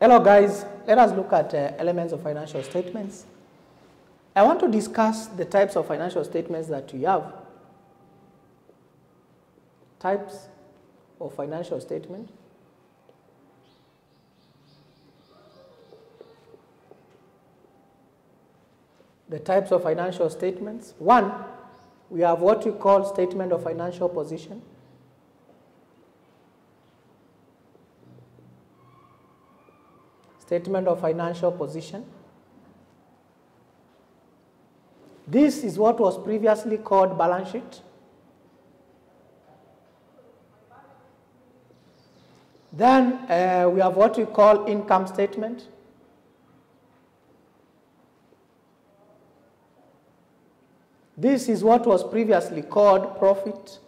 Hello guys, let us look at uh, elements of financial statements. I want to discuss the types of financial statements that we have. Types of financial statement. The types of financial statements. One, we have what we call statement of financial position. Statement of financial position. This is what was previously called balance sheet. Then uh, we have what we call income statement. This is what was previously called profit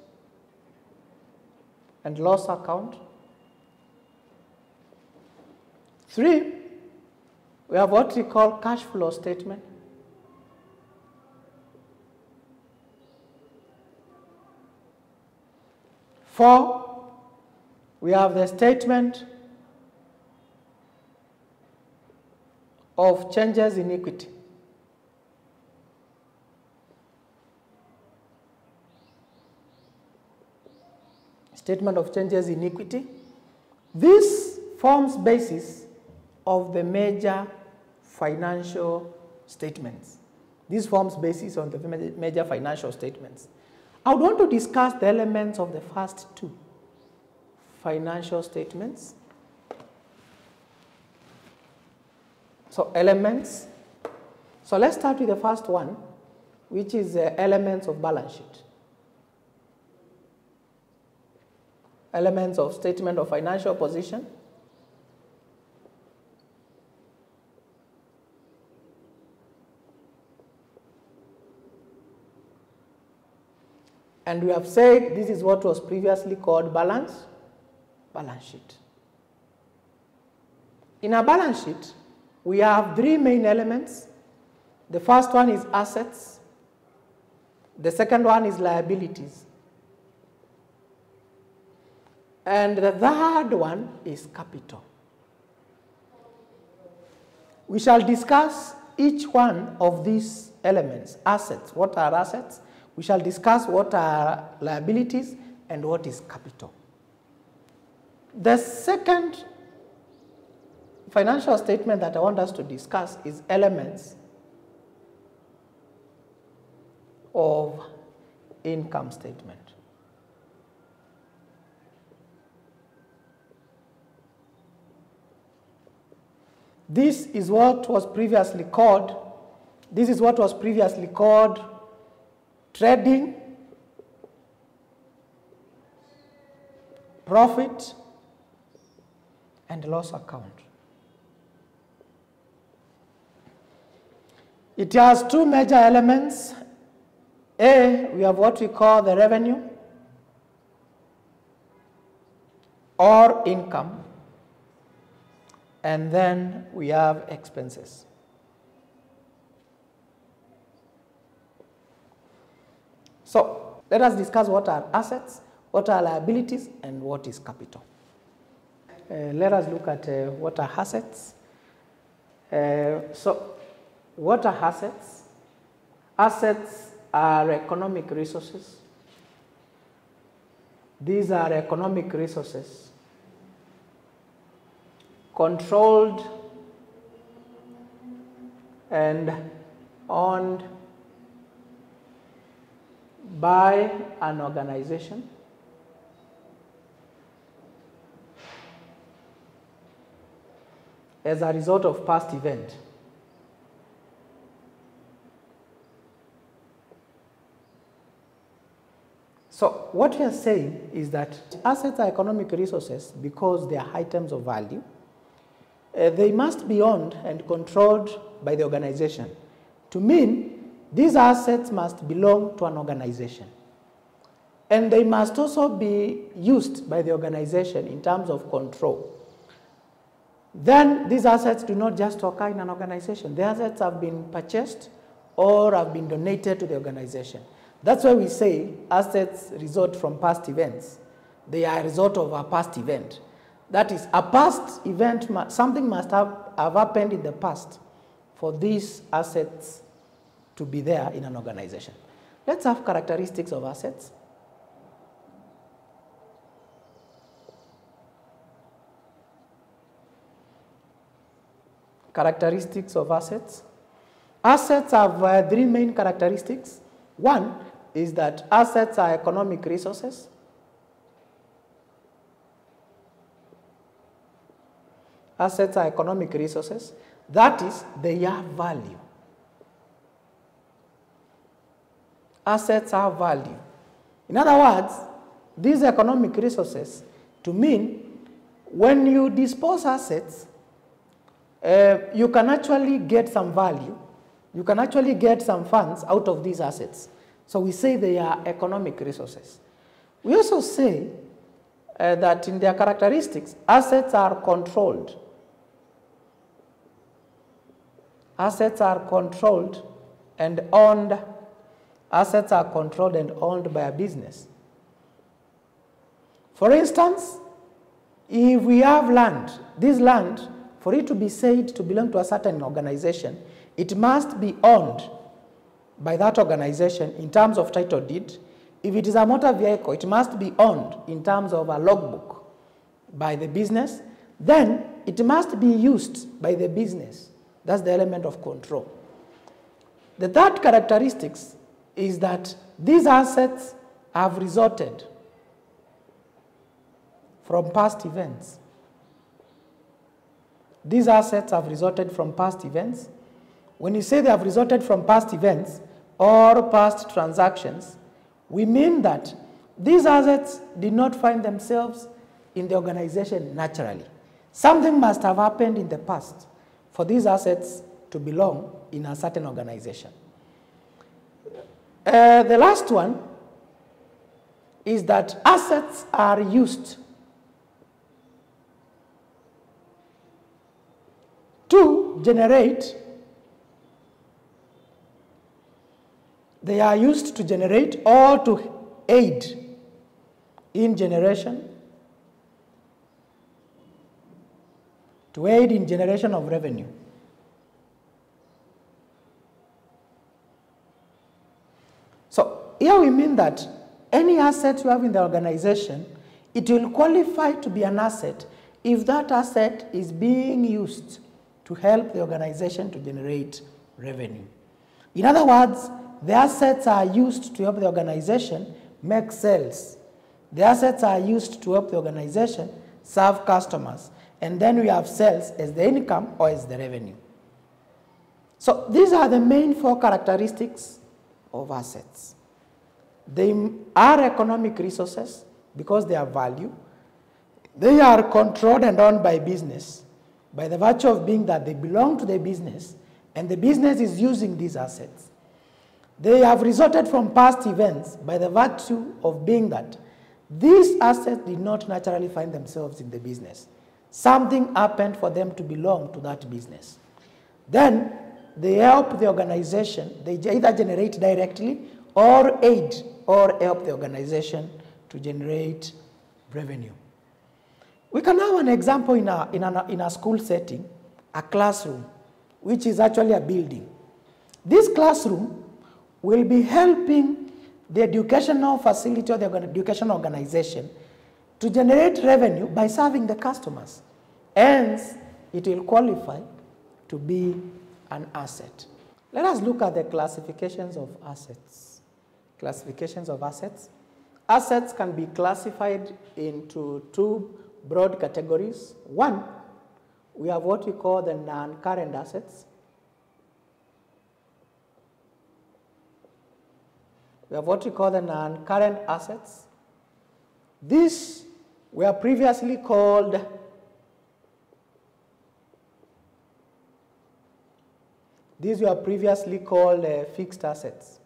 and loss account. Three, we have what we call cash flow statement. Four, we have the statement of changes in equity. Statement of changes in equity. This forms basis of the major financial statements. This forms basis on the major financial statements. I would want to discuss the elements of the first two financial statements. So elements. So let's start with the first one, which is elements of balance sheet. Elements of statement of financial position. And we have said this is what was previously called balance, balance sheet. In a balance sheet, we have three main elements. The first one is assets. The second one is liabilities. And the third one is capital. We shall discuss each one of these elements. Assets, what are assets? We shall discuss what are liabilities and what is capital. The second financial statement that I want us to discuss is elements of income statement. This is what was previously called, this is what was previously called trading, profit, and loss account. It has two major elements. A, we have what we call the revenue or income, and then we have expenses. So let us discuss what are assets, what are liabilities, and what is capital. Uh, let us look at uh, what are assets. Uh, so what are assets? Assets are economic resources. These are economic resources controlled and owned by an organization as a result of past event. So what we are saying is that assets are economic resources because they are items of value. Uh, they must be owned and controlled by the organization to mean these assets must belong to an organization. And they must also be used by the organization in terms of control. Then these assets do not just occur in an organization. The assets have been purchased or have been donated to the organization. That's why we say assets result from past events. They are a result of a past event. That is, a past event, something must have, have happened in the past for these assets to be there in an organization. Let's have characteristics of assets. Characteristics of assets. Assets have uh, three main characteristics. One is that assets are economic resources. Assets are economic resources. That is, they have value. Assets have value. In other words, these economic resources to mean when you dispose assets, uh, you can actually get some value. You can actually get some funds out of these assets. So we say they are economic resources. We also say uh, that in their characteristics, assets are controlled. Assets are controlled and owned. Assets are controlled and owned by a business. For instance, if we have land, this land, for it to be said to belong to a certain organization, it must be owned by that organization in terms of title deed. If it is a motor vehicle, it must be owned in terms of a logbook by the business. Then it must be used by the business. That's the element of control. The third characteristics is that these assets have resulted from past events. These assets have resulted from past events. When you say they have resulted from past events or past transactions, we mean that these assets did not find themselves in the organization naturally. Something must have happened in the past for these assets to belong in a certain organization. Uh, the last one is that assets are used to generate, they are used to generate or to aid in generation to aid in generation of revenue. So here we mean that any asset you have in the organization, it will qualify to be an asset if that asset is being used to help the organization to generate revenue. In other words, the assets are used to help the organization make sales. The assets are used to help the organization serve customers. And then we have sales as the income or as the revenue. So these are the main four characteristics of assets. They are economic resources because they have value. They are controlled and owned by business by the virtue of being that they belong to the business and the business is using these assets. They have resulted from past events by the virtue of being that these assets did not naturally find themselves in the business. Something happened for them to belong to that business. Then they help the organization, they either generate directly or aid or help the organization to generate revenue. We can have an example in a, in, a, in a school setting, a classroom, which is actually a building. This classroom will be helping the educational facility or the educational organization to generate revenue by serving the customers. Hence, it will qualify to be an asset. Let us look at the classifications of assets. Classifications of assets. Assets can be classified into two broad categories. One, we have what we call the non-current assets. We have what we call the non-current assets. These were previously called These were previously called uh, fixed assets.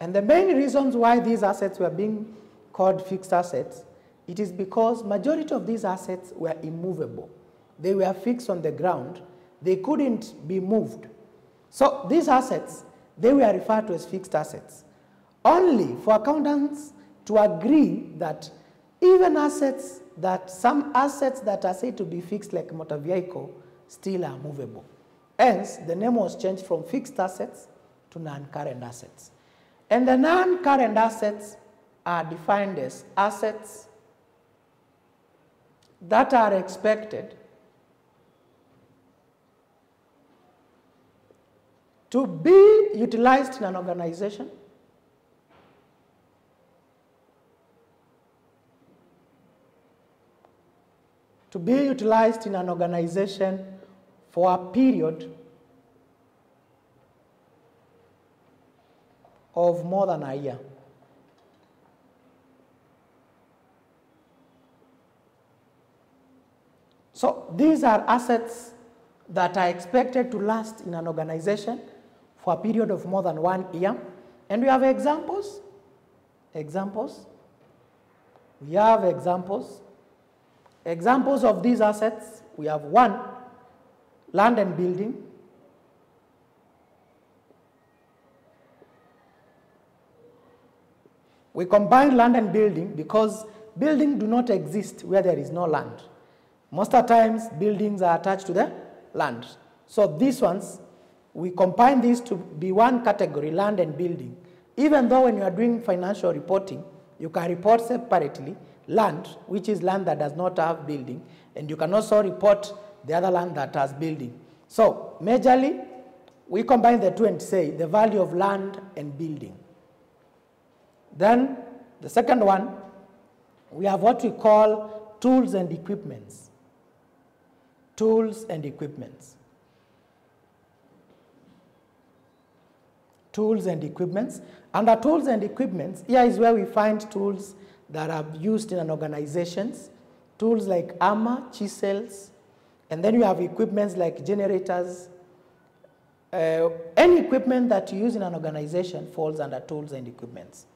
And the main reasons why these assets were being called fixed assets, it is because majority of these assets were immovable. They were fixed on the ground. They couldn't be moved. So these assets, they were referred to as fixed assets. Only for accountants to agree that even assets that some assets that are said to be fixed like motor vehicle still are movable. Hence, the name was changed from fixed assets to non-current assets. And the non-current assets are defined as assets that are expected to be utilized in an organization to be utilized in an organization for a period of more than a year. So these are assets that are expected to last in an organization for a period of more than one year. And we have examples. Examples. We have examples. Examples of these assets, we have one, land and building. We combine land and building because building do not exist where there is no land. Most of the times, buildings are attached to the land. So these ones, we combine these to be one category, land and building. Even though when you are doing financial reporting, you can report separately land, which is land that does not have building, and you can also report the other land that has building. So majorly, we combine the two and say the value of land and building. Then the second one, we have what we call tools and equipments. Tools and equipments. Tools and equipments. Under tools and equipments, here is where we find tools that are used in an organizations. Tools like hammer, chisels, and then you have equipments like generators. Uh, any equipment that you use in an organization falls under tools and equipments.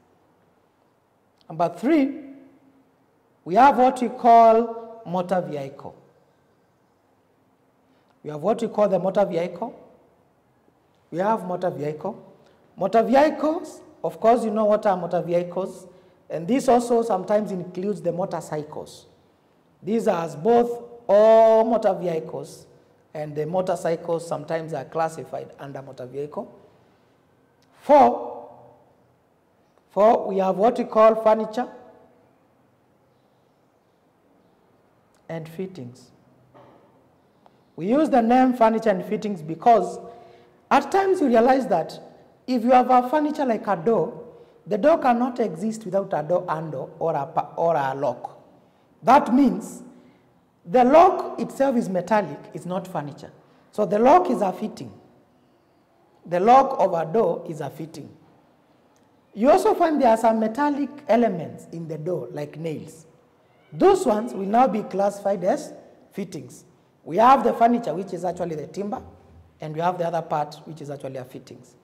Number three, we have what we call motor vehicle. We have what we call the motor vehicle. We have motor vehicle. Motor vehicles, of course, you know what are motor vehicles. And this also sometimes includes the motorcycles. These are both all motor vehicles, and the motorcycles sometimes are classified under motor vehicle. Four, four we have what we call furniture and fittings. We use the name furniture and fittings because at times you realize that if you have a furniture like a door, the door cannot exist without a door handle or a, or a lock. That means the lock itself is metallic, it's not furniture. So the lock is a fitting. The lock of a door is a fitting. You also find there are some metallic elements in the door, like nails. Those ones will now be classified as fittings. We have the furniture, which is actually the timber, and we have the other part, which is actually a fittings.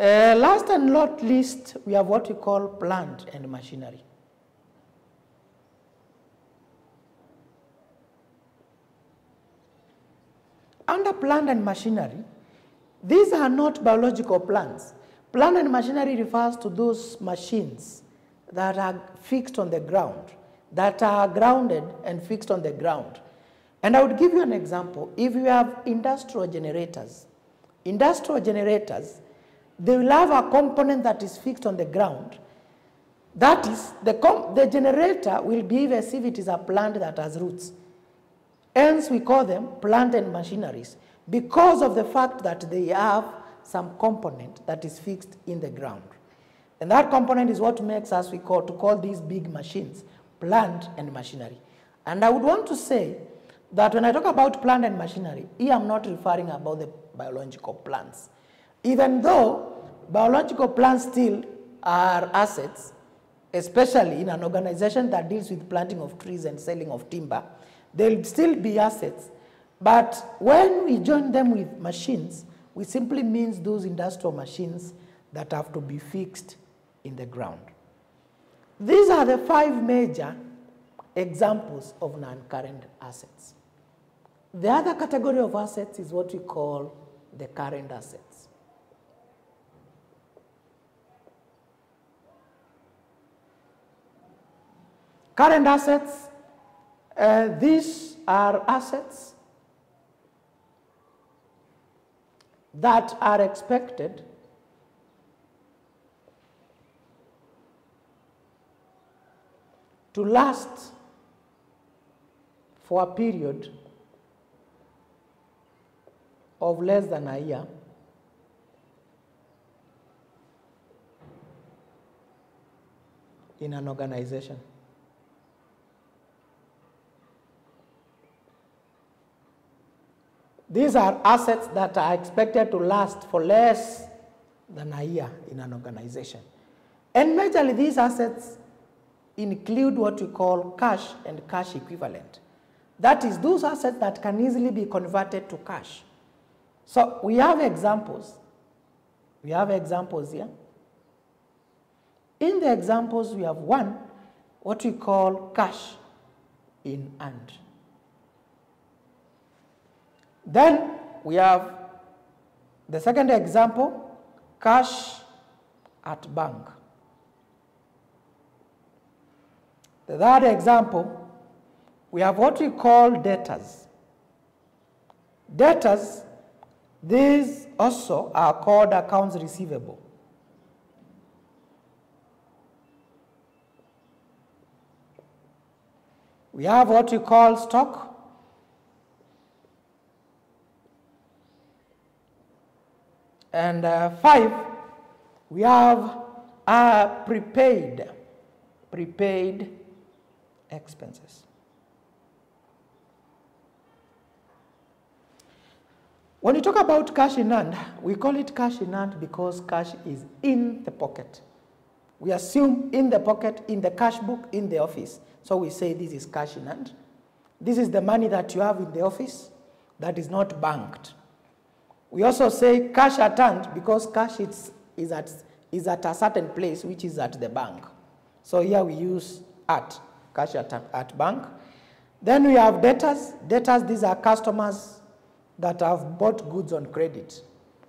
Uh, last and not least, we have what we call plant and machinery. Under plant and machinery, these are not biological plants. Plant and machinery refers to those machines that are fixed on the ground, that are grounded and fixed on the ground. And I would give you an example. If you have industrial generators, industrial generators, they will have a component that is fixed on the ground. That is, the, the generator will behave as if it is a plant that has roots. Hence, we call them plant and machineries because of the fact that they have some component that is fixed in the ground. And that component is what makes us we call to call these big machines plant and machinery. And I would want to say that when I talk about plant and machinery, here I'm not referring about the biological plants. Even though biological plants still are assets, especially in an organization that deals with planting of trees and selling of timber, they'll still be assets. But when we join them with machines, we simply means those industrial machines that have to be fixed in the ground. These are the five major examples of non-current assets. The other category of assets is what we call the current assets. Current assets, uh, these are assets that are expected to last for a period of less than a year in an organization. These are assets that are expected to last for less than a year in an organization. And majorly these assets include what we call cash and cash equivalent. That is those assets that can easily be converted to cash. So we have examples. We have examples here. In the examples, we have one, what we call cash in hand. Then we have the second example, cash at bank. The third example, we have what we call debtors. Debtors, these also are called accounts receivable. We have what we call stock. And uh, five, we have uh, prepaid, prepaid expenses. When you talk about cash in hand, we call it cash in hand because cash is in the pocket. We assume in the pocket, in the cash book, in the office. So we say this is cash in hand. This is the money that you have in the office that is not banked. We also say cash at hand because cash is, is, at, is at a certain place, which is at the bank. So here we use at, cash at, at bank. Then we have debtors. Debtors, these are customers that have bought goods on credit.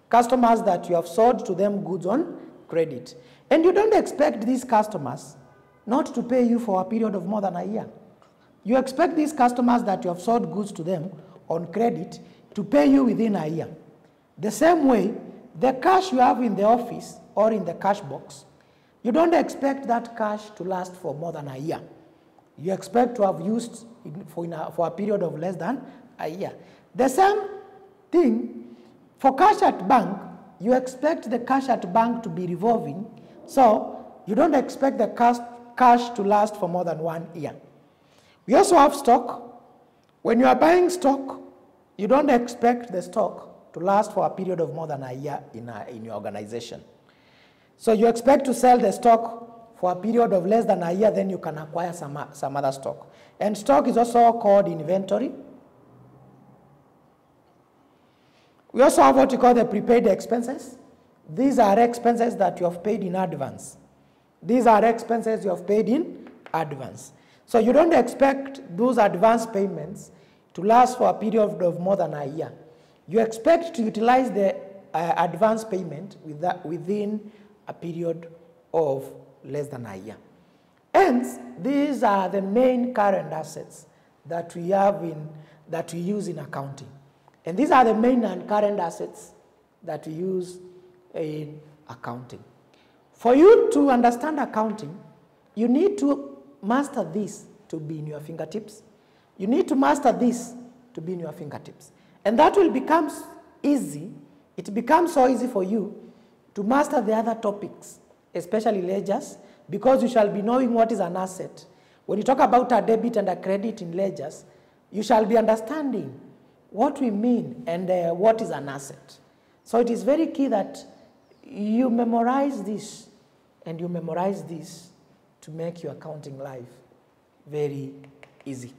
Customers that you have sold to them goods on credit. And you don't expect these customers not to pay you for a period of more than a year. You expect these customers that you have sold goods to them on credit to pay you within a year. The same way, the cash you have in the office or in the cash box, you don't expect that cash to last for more than a year. You expect to have used for, a, for a period of less than a year. The same thing for cash at bank, you expect the cash at bank to be revolving, so you don't expect the cash, cash to last for more than one year. We also have stock. When you are buying stock, you don't expect the stock to last for a period of more than a year in, a, in your organization. So you expect to sell the stock for a period of less than a year, then you can acquire some, some other stock. And stock is also called inventory. We also have what we call the prepaid expenses. These are expenses that you have paid in advance. These are expenses you have paid in advance. So you don't expect those advance payments to last for a period of more than a year. You expect to utilize the uh, advance payment with that within a period of less than a year. Hence, these are the main current assets that we have in that we use in accounting. And these are the main and current assets that we use in accounting. For you to understand accounting, you need to master this to be in your fingertips. You need to master this to be in your fingertips. And that will become easy. It becomes so easy for you to master the other topics, especially ledgers, because you shall be knowing what is an asset. When you talk about a debit and a credit in ledgers, you shall be understanding what we mean and uh, what is an asset. So it is very key that you memorize this and you memorize this to make your accounting life very easy.